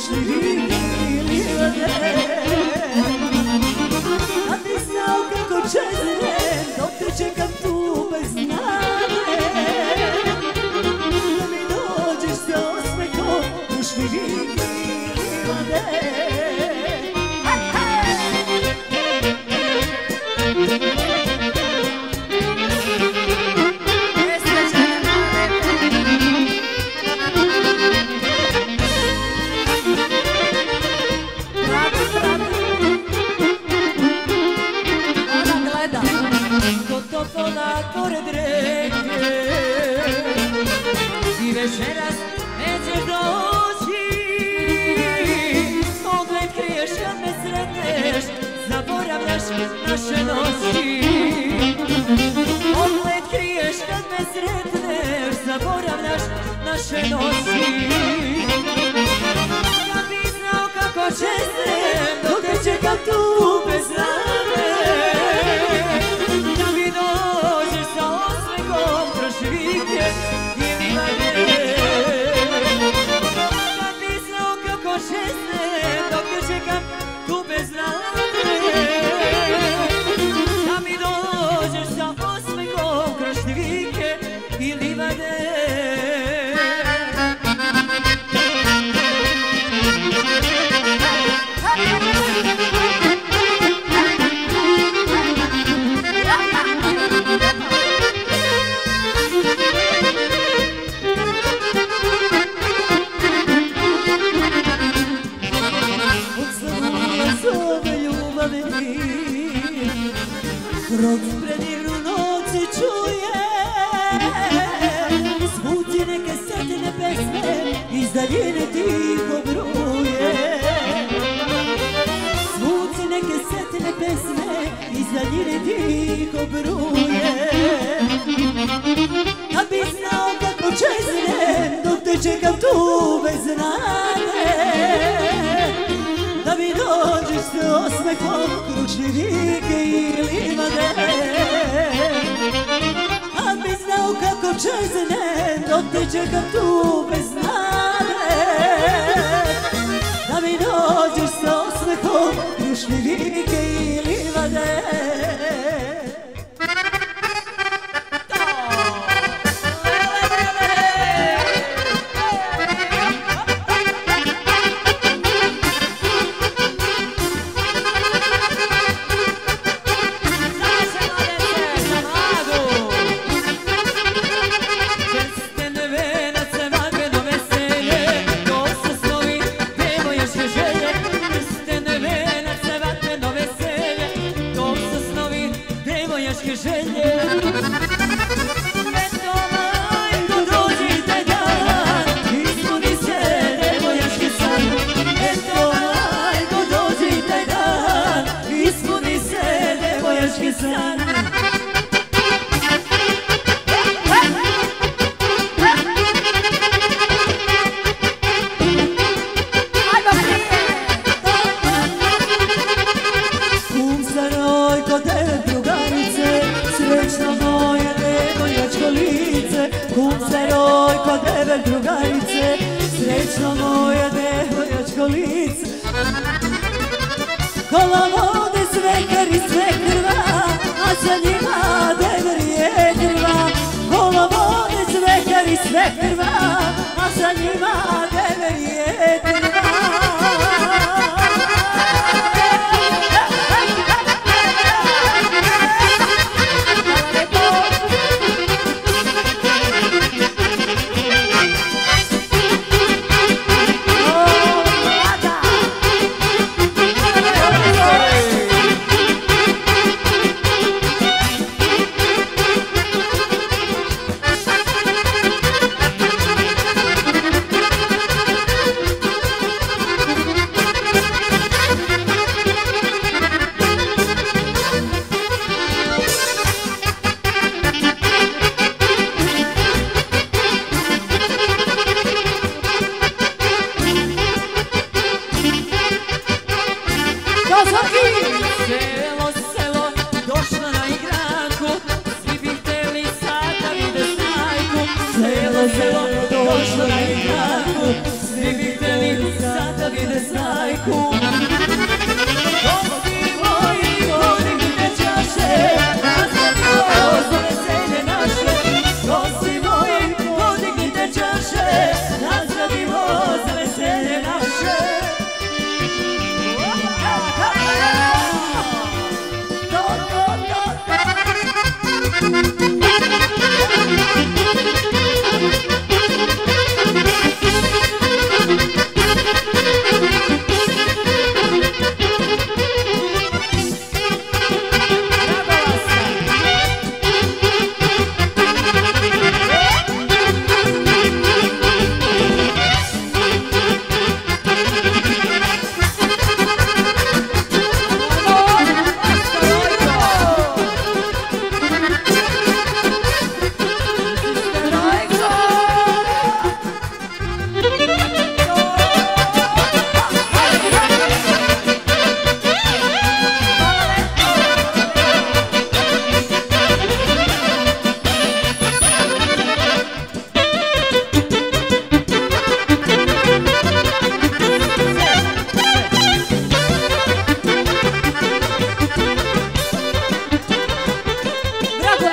osmehom sretneš Zaboravljaš naše noći Kad bi znao kako čeznem Dok te čekam tu bez nade Kroz predivnu noć čuje. Zvuci neke setine pesme Iz daljine tiho bruje. Zvuci neke setine pesme Iz daljine tiho bruje. Kad bi znao kako čeznem Dok te čekam tu bez nade. da dođeš s osmehom kručni vike ili vade A bi znao kako čezne dok te čekam tu bez nade Da mi dođeš s osmehom kručni vike ili tebe drugarice Srećno moje devoječko lice. Kola vode sve kari sve krva A sa njima dever je krva Kola vode sve kari sve krva A sa njima dever je krva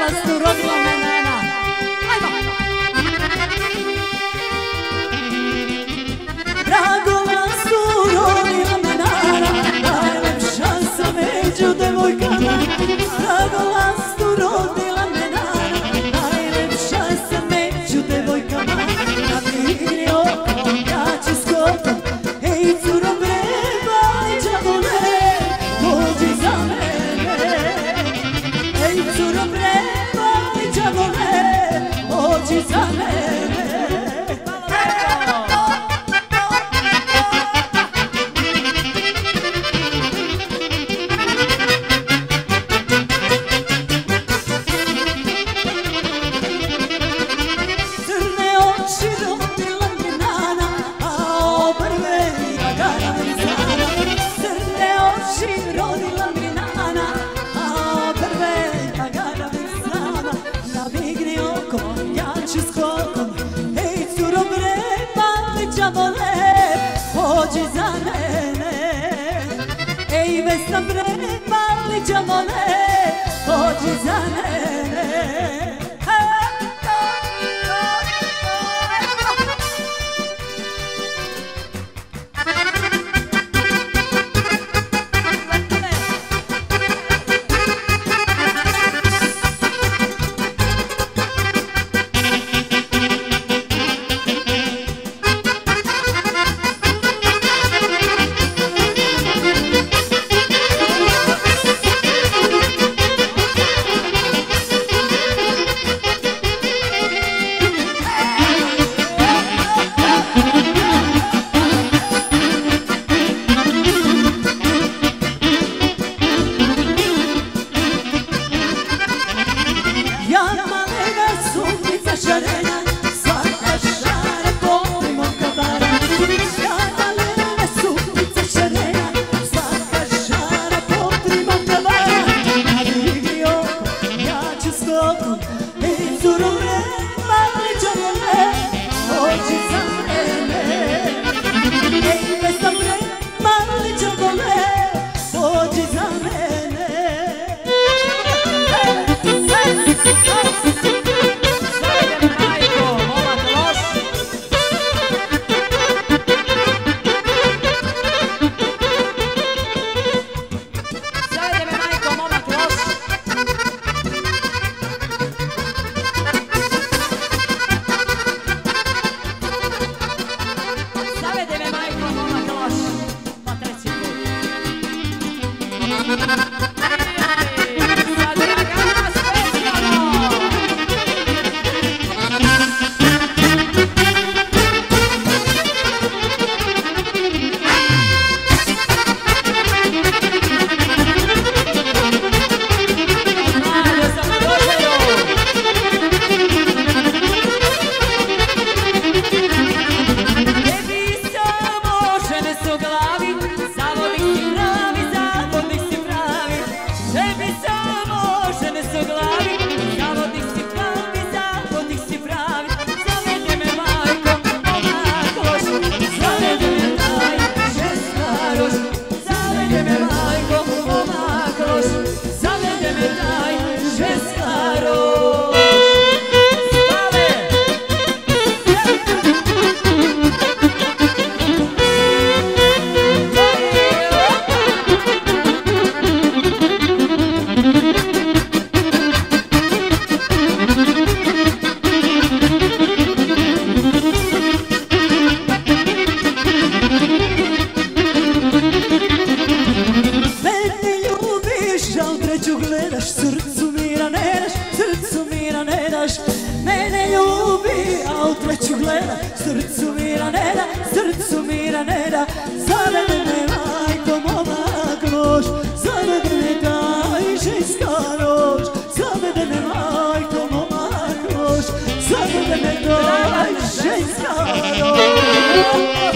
Danas su rodila vremena. Ajmo! Rodila vremena, najlepša sam među devojkama. Dragova su rodila 你 笑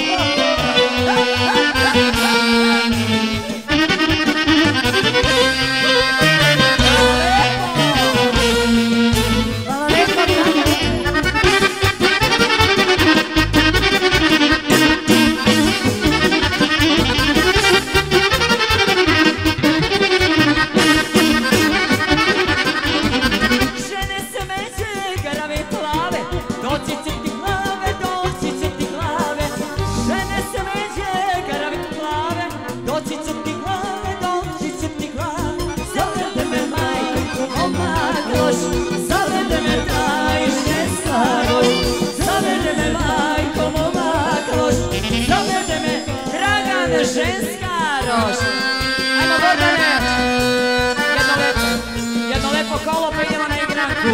Bogdane, ženska Roš. Ajmo Bogdane. Jedno lepo, jedno lepo kolo pa idemo na igranku.